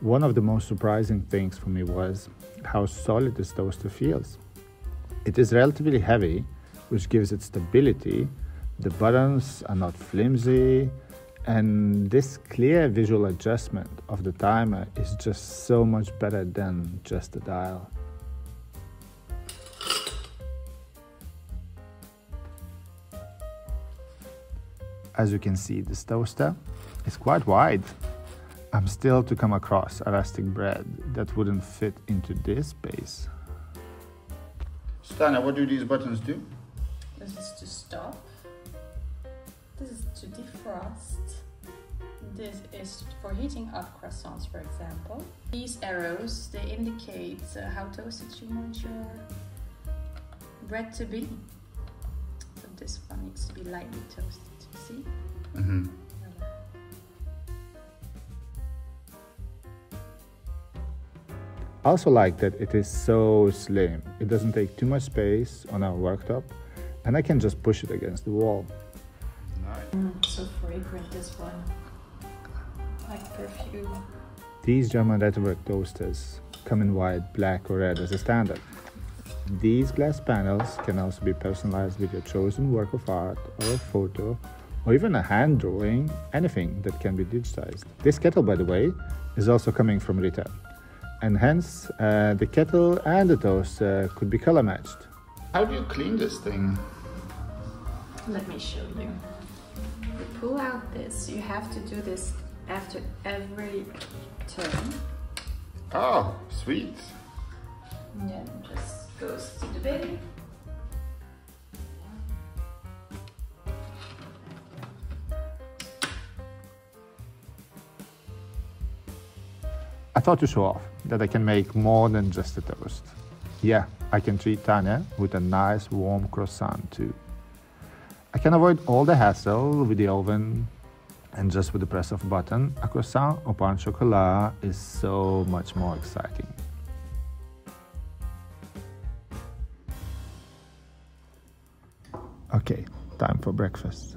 One of the most surprising things for me was how solid this toaster feels. It is relatively heavy, which gives it stability. The buttons are not flimsy, and this clear visual adjustment of the timer is just so much better than just a dial. As you can see, this toaster is quite wide. I'm still to come across elastic bread that wouldn't fit into this space. Stana, what do these buttons do? This is to stop. This is to defrost. This is for heating up croissants, for example. These arrows, they indicate uh, how toasted you want your bread to be. So this one needs to be lightly toasted, you see? Mm-hmm. I also like that it is so slim. It doesn't take too much space on our worktop and I can just push it against the wall. Nice. Mm, so fragrant this one. Like perfume. These German Ritterwerk toasters come in white, black or red as a standard. These glass panels can also be personalized with your chosen work of art or a photo or even a hand drawing, anything that can be digitized. This kettle, by the way, is also coming from Ritter and hence uh, the kettle and the toaster could be color matched. How do you clean this thing? Let me show you. You pull out this, you have to do this after every turn. Oh, sweet. And then just goes to the bin. I thought to show off that I can make more than just a toast. Yeah, I can treat Tanya with a nice warm croissant too. I can avoid all the hassle with the oven and just with the press of a button, a croissant or pain chocolat is so much more exciting. Okay, time for breakfast.